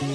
Ain't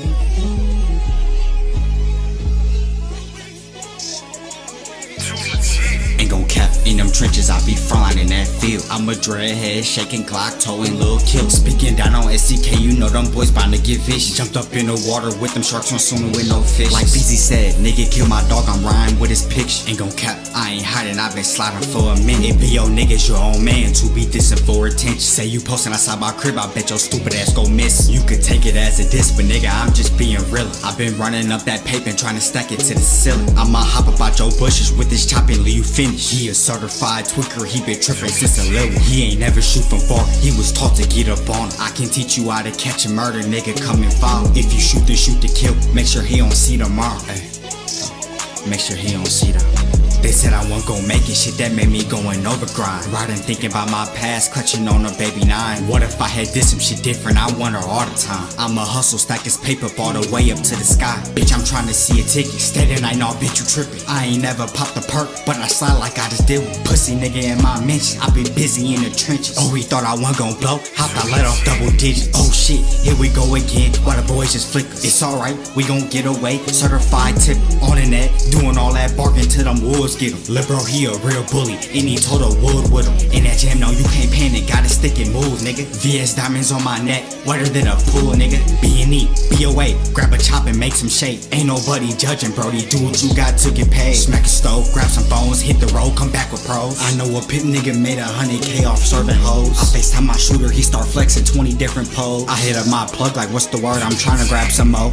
gon' cap in them trenches, I be frying in that field. I'm a dreadhead, shaking Glock, towing little kill. Speaking down on STK, you know them boys bound to get vicious. Jumped up in the water with them sharks on swimming with no fish. Like BZ said, nigga kill my dog, I'm rhyming with his picture. Ain't gon' cap, I ain't hiding, i been sliding for a minute. Be your niggas, your own man, to be dissing for attention. Say you posting outside my crib, I bet your stupid ass go miss. You could take it as a diss, but nigga, I'm just being real. I've been running up that paper and trying to stack it to the ceiling. I'ma hop up out your bushes with this chop and leave you finished. He a certified tweaker, he been tripping since a little. He ain't never shoot from far, he was taught to get up on. I can teach you how to catch a murder, nigga, come and follow. If you shoot to shoot to kill, make sure he don't see tomorrow. Ay. Make sure he don't see them. They said I wasn't gon' make it, shit that made me going overgrind. Riding thinking about my past, clutching on a baby nine. What if I had did some shit different? I want her all the time. I'ma hustle, stack this paper all the way up to the sky. Bitch, I'm trying to see a ticket. Stay the night, nah, bitch, you tripping. I ain't never popped a perk, but I slide like I just did with pussy nigga in my mention. I been busy in the trenches. Oh, he thought I wasn't gon' blow. Hopped, I let off double digits. Oh shit, here we go again. While the boys just flicker. It's alright, we gon' get away. Certified tip on the net, doing all that barking to them wolves get him. Lil' bro, he a real bully, and he told a wood with him. In that jam, no, you can't panic, gotta stick and move, nigga. VS diamonds on my neck, wetter than a pool, nigga. B and E, BOA, grab a chop and make some shake. Ain't nobody judging, Brody. Do what you got to get paid. Smack a stove, grab some phones, hit the road, come back with pros. I know a pit nigga made a hundred K off serving hoes. I FaceTime my shooter, he start flexing 20 different poles. I hit up my plug like, what's the word? I'm trying to grab some more.